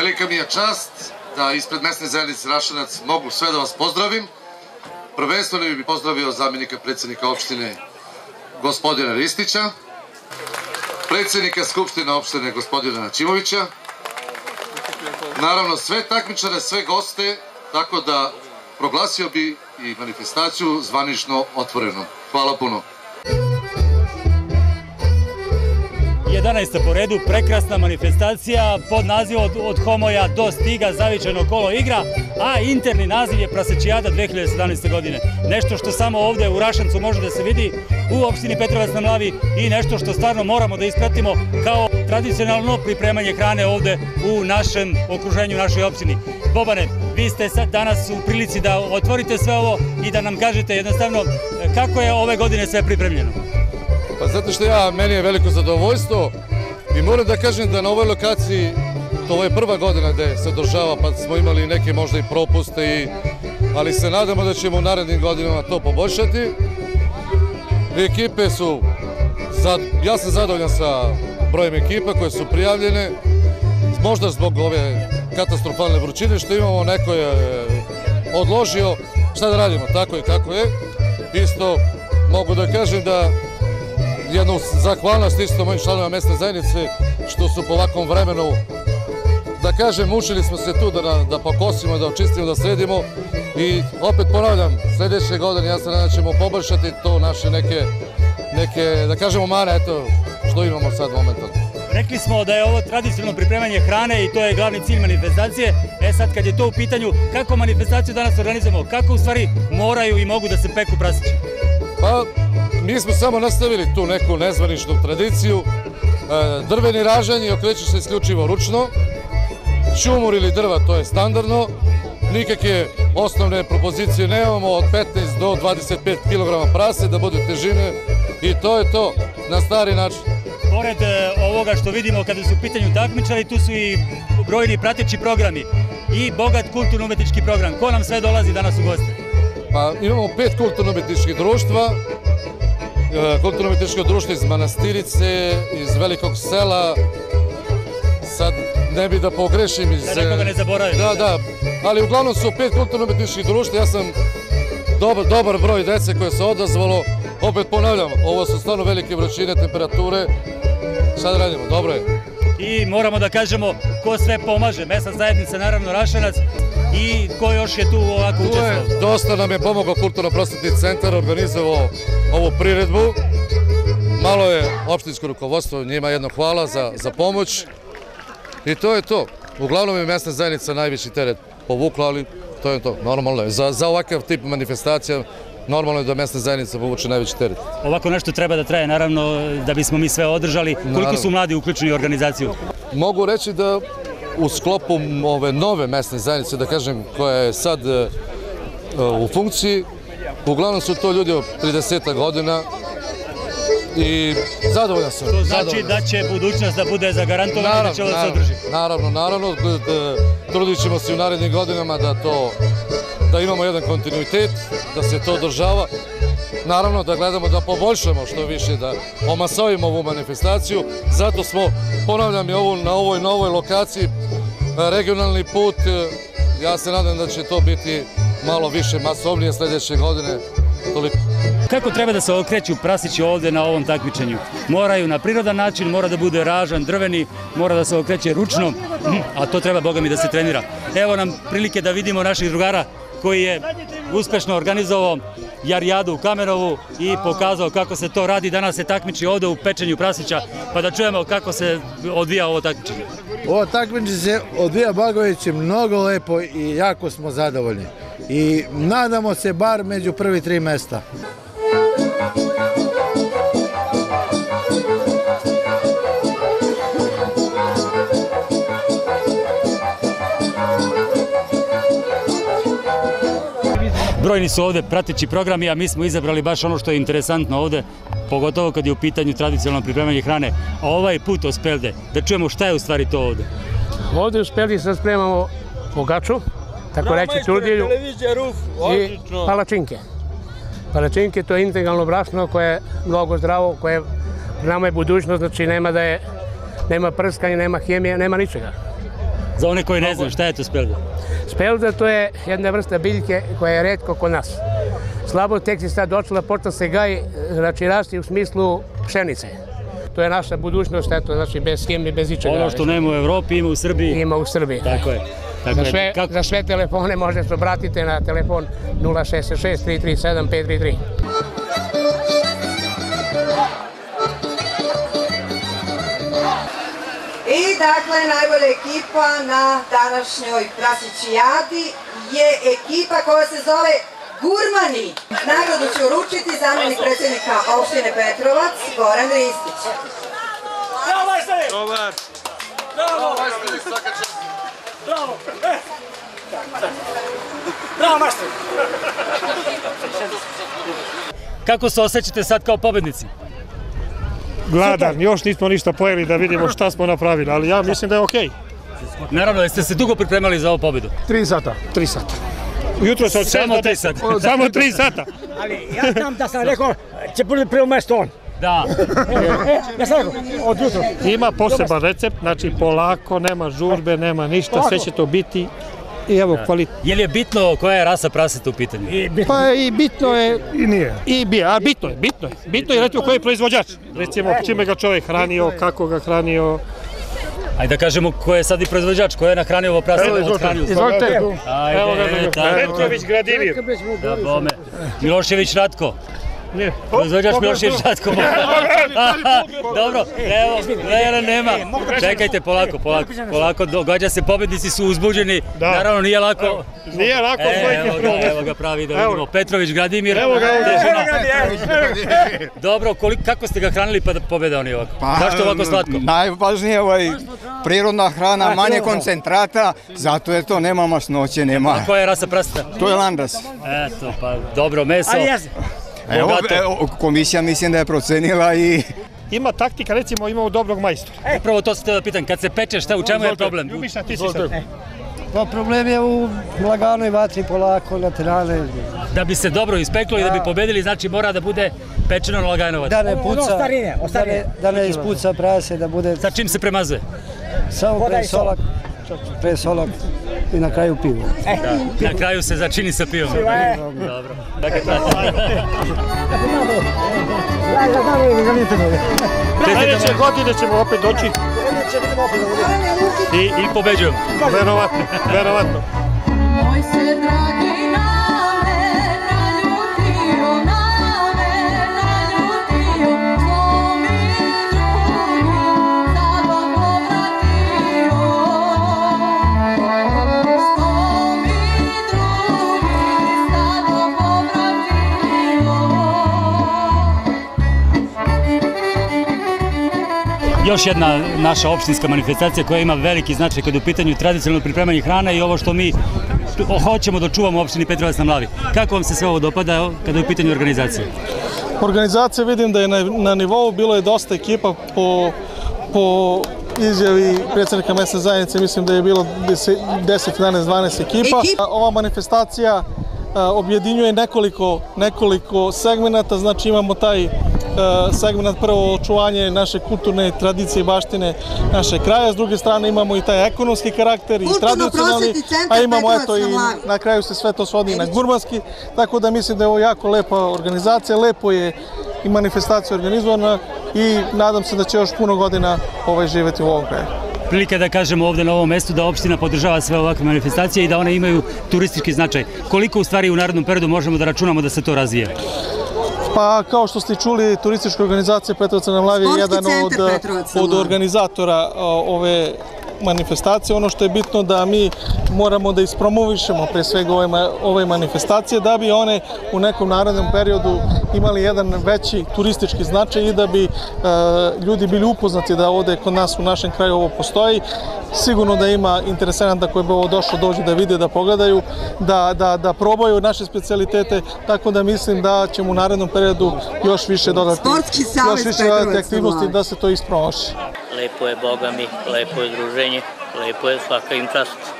Velika mi je čast da ispred mesne zajednice Rašanac mogu sve da vas pozdravim. Prvenstveno bih pozdravio zamjenika predsednika opštine gospodina Ristića, predsednika Skupštine opštine gospodina Načimovića, naravno sve takmičare, sve goste, tako da proglasio bi i manifestaciju zvanično otvorenom. Hvala puno. 11. po redu, prekrasna manifestacija pod nazivom od, od Homoja do Stiga, zavičano kolo igra, a interni naziv je Prasećijada 2017. godine. Nešto što samo ovde u Rašancu može da se vidi u opštini Petrovac na Mlavi i nešto što stvarno moramo da ispratimo kao tradicionalno pripremanje hrane ovde u našem okruženju, našoj opštini. Bobane, vi ste sad danas u prilici da otvorite sve ovo i da nam kažete jednostavno kako je ove godine sve pripremljeno. Pa zato što ja, meni je veliko zadovoljstvo i moram da kažem da na ovoj lokaciji, to je prva godina gde se održava, pa smo imali neke možda i propuste, i, ali se nadamo da ćemo u narednim godinama to poboljšati. Ekipe su, ja sam zadovoljan sa brojem ekipa koje su prijavljene, možda zbog ove katastrofalne vrućine što imamo, neko je odložio, šta da radimo, tako je kako je. Isto mogu da kažem da jednu zahvalnost isto mojim članovima mesne zajednice što su po ovakvom vremenu da kažem, mučili smo se tu da, da pokosimo, da očistimo, da sredimo i opet ponavljam, sledeće godine ja se nadam da ćemo poboljšati to naše neke, neke, da kažemo mane, eto, što imamo sad momentalno. Rekli smo da je ovo tradicionalno pripremanje hrane i to je glavni cilj manifestacije. E sad kad je to u pitanju, kako manifestaciju danas organizujemo? Kako u stvari moraju i mogu da se peku prasići? Pa, mi smo samo nastavili tu neku nezvaničnu tradiciju. E, drveni ražanj okreće se isključivo ručno. Čumur ili drva, to je standardno. Nikakve osnovne propozicije nemamo od 15 do 25 kg prase da bude težine i to je to na stari način. Pored e, ovoga što vidimo kada su u pitanju takmičari, tu su i brojni prateći programi i bogat kulturno-umetnički program. Ko nam sve dolazi danas u goste? Pa imamo pet kulturno-umetničkih društva, e, kulturno-umetničko društvo iz Manastirice, iz Velikog sela, sad ne bi da pogrešim iz... Da nekoga ne zaboravim. Da, da, ali uglavnom su pet kulturno-umetničkih društva, ja sam dobar, dobar broj dece koje se odazvalo, opet ponavljam, ovo su stvarno velike vrućine, temperature, šta da radimo, dobro je. I moramo da kažemo ko sve pomaže, mesna zajednica, naravno Rašanac, i ko još je tu ovako Tu učestvovao? je, dosta nam je pomogao Kulturno-prosvetni centar, organizovao ovu priredbu. Malo je opštinsko rukovodstvo, njima jedno hvala za, za pomoć. I to je to. Uglavnom je mesna zajednica najveći teret povukla, ali to je to, normalno je. Za, za ovakav tip manifestacija normalno je da mesna zajednica povuče najveći teret. Ovako nešto treba da traje, naravno, da bismo mi sve održali. Koliko Naravno. su mladi uključeni u organizaciju? Mogu reći da u sklopu ove nove mesne zajednice, da kažem, koja je sad e, u funkciji, uglavnom su to ljudi od 30 godina i zadovoljan sam. To znači zadovoljan da će budućnost da bude zagarantovana i da će ovo da se održi. naravno, naravno, trudit ćemo se u narednim godinama da to, da imamo jedan kontinuitet, da se to održava. Naravno da gledamo da poboljšamo što više, da omasovimo ovu manifestaciju. Zato smo, ponavljam i ovu, na ovoj novoj lokaciji, e, regionalni put, e, ja se nadam da će to biti malo više masovnije sledeće godine. Toliko. Kako treba da se okreću prasići ovde na ovom takmičenju? Moraju na prirodan način, mora da bude ražan, drveni, mora da se okreće ručno, a to treba, boga mi, da se trenira. Evo nam prilike da vidimo naših drugara koji je uspešno organizovao Jarijadu u Kamerovu i pokazao kako se to radi. Danas se takmiči ovde u pečenju prasića, pa da čujemo kako se odvija ovo takmičenje. Ovo takmičenje se odvija Bagovići mnogo lepo i jako smo zadovoljni. I nadamo se bar među prvi tri mesta. Brojni su ovde prateći programi, a mi smo izabrali baš ono što je interesantno ovde, pogotovo kad je u pitanju tradicionalno pripremanje hrane. A ovaj put ospelde, da čujemo šta je u stvari to ovde. Ovde uspeli sad spremamo pogaču, tako reći čurdilju RUF, i odlično. palačinke. Palačinke to je integralno brašno koje je mnogo zdravo, koje nama je budućnost, znači nema da je nema prskanja, nema hemije, nema ničega. Za one koji ne znaju šta je to spelda? Spelda to je jedna vrsta biljke koja je redko kod nas. Slabo tek se sad došla, počela se gaji, znači rasti u smislu pšenice. To je naša budućnost, eto, znači bez hemije, bez ičega. Ono što nema u Evropi ima u Srbiji. Ima u Srbiji. Tako je. Tako Za sve, Kako- za sve telefone možete obratiti na telefon 066 337 533. dakle, najbolja ekipa na današnjoj prasićijadi je ekipa koja se zove Gurmani. Nagradu će uručiti zamjenik predsjednika opštine Petrovac, Goran Ristić. Kako se osjećate sad kao pobednici? Gladan, još nismo ništa pojeli da vidimo šta smo napravili, ali ja mislim da je okej. Naravno, jeste se dugo pripremali za ovu pobedu? Tri sata. Tri sata. Jutro se od Samo 7 do tri 10. sata. O, Samo tri sata. Ali ja znam da sam rekao, će bude prvo mesto on. Da. Ja sam rekao, od jutra. Ima poseban recept, znači polako, nema žurbe, nema ništa, sve će to biti i evo kvalitet. Je li je bitno koja je rasa praseta u pitanju? Pa i bitno je i nije. I bi, a bitno je, bitno je. Bitno je recimo koji je proizvođač. Recimo čime ga čovjek hranio, kako ga hranio. Ajde da kažemo ko je sad i proizvođač, ko je nahranio ovo prase, odhranio. Izvolite. Ajde, Evo ga, evo. Petrović Gradivir. Da, bome. Milošević Ratko. Ne. Proizvođač Milošević Ratko. Dobro, evo, Lejana nema. Čekajte, polako, polako, polako, događa se, pobednici su uzbuđeni. Da. Naravno, nije lako. Nije lako Evo ga, evo ga pravi da vidimo. Petrović Gradimir. Evo ga. Dobro, koliko, kako ste ga hranili pa da pobeda oni ovako? Zašto ovako slatko? Najvažnije je ovaj prirodna hrana, manje koncentrata, zato je to, nema masnoće, nema. Koja je rasa praseta? To je landas. Eto, pa dobro, meso. Jes, Evo, evo, komisija mislim da je procenila i Ima taktika, recimo imamo dobrog majstora. Upravo to sam te da pitam, kad se peče, šta, u čemu je problem? Ljubiša, ti si sad. Pa problem je u laganoj vatri polako, laterale, Da bi se dobro ispeklo i da bi pobedili, znači mora da bude pečeno na laganovac. da ne puca, da ne, da ne ispuca prase, da bude Sa čim se premazuje? samo Voda pre i na kraju pivo. Na kraju se začini sa pivom. Dobro. Dakle, ja ga znam da. Sljedeće godine ćemo opet doći I, i pobeđujemo. verovatno, verovatno. Još jedna naša opštinska manifestacija koja ima veliki značaj kad je u pitanju tradicionalno pripremanje hrane i ovo što mi hoćemo da čuvamo u opštini Petrovac na Mlavi. Kako vam se sve ovo dopada kada je u pitanju organizacije? Organizacija vidim da je na, na nivou, bilo je dosta ekipa po, po izjavi predsjednika mesne zajednice, mislim da je bilo 10, 10 11, 12 ekipa. Ekip- Ova manifestacija objedinjuje nekoliko, nekoliko segmenata, znači imamo taj segment prvo očuvanje naše kulturne tradicije i baštine naše kraja, s druge strane imamo i taj ekonomski karakter i tradicionalni, a imamo eto i na kraju se sve to svodi na gurmanski, tako da mislim da je ovo jako lepa organizacija, lepo je i manifestacija organizovana i nadam se da će još puno godina ovaj živeti u ovom kraju. Prilika da kažemo ovde na ovom mestu da opština podržava sve ovakve manifestacije i da one imaju turistički značaj. Koliko u stvari u narednom periodu možemo da računamo da se to razvije? Pa kao što ste čuli, turistička organizacija Petrovca na Mlavi je jedan od, od organizatora ove manifestacije. Ono što je bitno da mi moramo da ispromovišemo pre svega ove, ove manifestacije da bi one u nekom narednom periodu imali jedan veći turistički značaj i da bi e, ljudi bili upoznati da ovde kod nas u našem kraju ovo postoji. Sigurno da ima interesenata koji bi ovo došlo dođu da vide, da pogledaju, da, da, da probaju naše specialitete, tako da mislim da ćemo u narednom periodu još više dodati, još više dodati aktivnosti da se to ispromoši. Lepo je, Boga mi, lepo je druženje, lepo je svaka im čast.